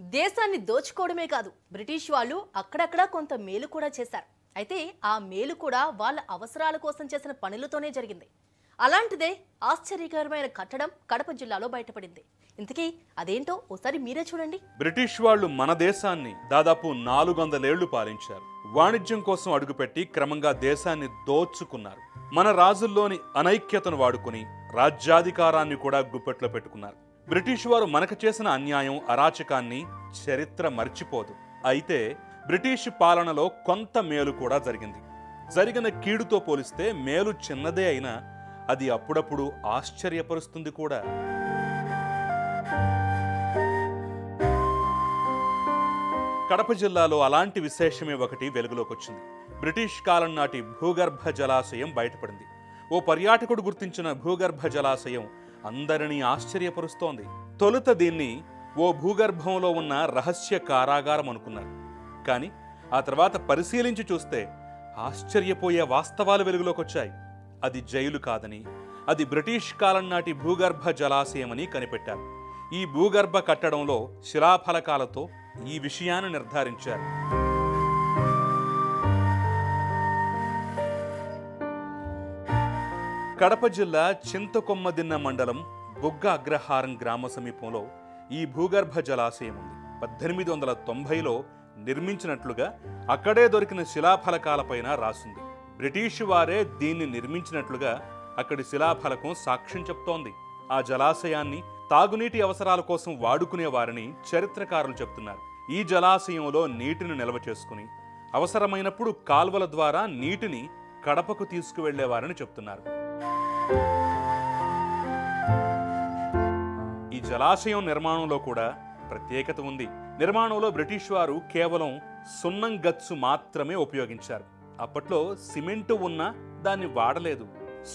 దేశాన్ని దోచుకోవడమే కాదు బ్రిటిష్ వాళ్ళు అక్కడక్కడ కొంత మేలు కూడా చేశారు. అయితే ఆ మేలు కూడా వాళ్ళ అవసరాల కోసం చేసిన పనులతోనే జరిగింది. అలాంటిదే ఆశ్చర్యకరమైన కట్టడం కడప జిల్లాలో బయటపడింది. ఇంతకీ అదేంటో ఓసారి మీరే చూడండి. బ్రిటిష్ వాళ్ళు మన దేశాన్ని దాదాపు నాలుగు వందలేళ్ళు పాలించారు. వాణిజ్యం కోసం అడుగుపెట్టి క్రమంగా దేశాన్ని దోచుకున్నారు. మన రాజుల్లోని అనైక్యతను వాడుకుని రాజ్యాధికారాన్ని కూడా గుప్పెట్లో పెట్టుకున్నారు. బ్రిటిష్ వారు మనకు చేసిన అన్యాయం అరాచకాన్ని చరిత్ర మర్చిపోదు. అయితే బ్రిటిష్ పాలనలో కొంత మేలు కూడా జరిగింది. జరిగిన కీడుతో పోలిస్తే మేలు చిన్నదే అయినా అది అప్పుడప్పుడు ఆశ్చర్యపరుస్తుంది కూడా. కడప జిల్లాలో అలాంటి విశేషమే ఒకటి వెలుగులోకి వచ్చింది బ్రిటిష్ కాలం నాటి భూగర్భ జలాశయం బయటపడింది. ఓ పర్యాటకుడు గుర్తించిన భూగర్భ జలాశయం అందరినీ ఆశ్చర్యపరుస్తోంది. తొలుత దీన్ని ఓ భూగర్భంలో ఉన్న రహస్య కారాగారం అనుకున్నారు. కానీ ఆ తర్వాత పరిశీలించి చూస్తే ఆశ్చర్యపోయే వాస్తవాలు వెలుగులోకి వచ్చాయి అది జైలు కాదని అది బ్రిటిష్ కాలం నాటి భూగర్భ జలాశయమని కనిపెట్టారు. ఈ భూగర్భ కట్టడంలో శిలాఫలకాలతో ఈ విషయాన్ని నిర్ధారించారు. కడప జిల్లా చింతకొమ్మదిన్న మండలం బొగ్గ అగ్రహారం గ్రామ సమీపంలో ఈ భూగర్భ జలాశయం ఉంది. పద్దెనిమిది వందల తొంభైలో నిర్మించినట్లుగా అక్కడే దొరికిన శిలాఫలకాలపైన రాసింది. బ్రిటిష్ వారే దీన్ని నిర్మించినట్లుగా అక్కడి శిలాఫలకం సాక్ష్యం చెప్తోంది. ఆ జలాశయాన్ని తాగునీటి అవసరాల కోసం వాడుకునేవారని చరిత్రకారులు చెప్తున్నారు. ఈ జలాశయంలో నీటిని నిల్వ చేసుకుని అవసరమైనప్పుడు కాల్వల ద్వారా నీటిని కడపకు తీసుకువెళ్ళేవారని చెప్తున్నారు. ఈ జలాశయం నిర్మాణంలో కూడా ప్రత్యేకత ఉంది. నిర్మాణంలో బ్రిటిష్ వారు కేవలం సున్నం గచ్చు మాత్రమే ఉపయోగించారు. అప్పట్లో సిమెంటు ఉన్నా దాన్ని వాడలేదు.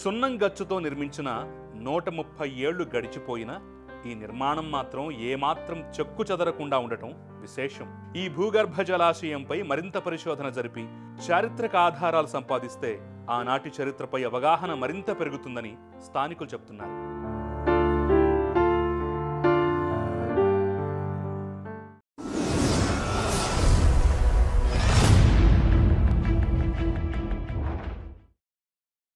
సున్నం గచ్చుతో నిర్మించిన నూట ముప్పై ఏళ్ళు గడిచిపోయినా ఈ నిర్మాణం మాత్రం ఏమాత్రం చెక్కు చెదరకుండా ఉండటం విశేషం. ఈ భూగర్భ జలాశయంపై మరింత పరిశోధన జరిపి చారిత్రక ఆధారాలు సంపాదిస్తే ఆనాటి చరిత్రపై అవగాహన మరింత పెరుగుతుందని స్థానికులు చెప్తున్నారు.